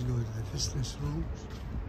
You to go to the business rooms.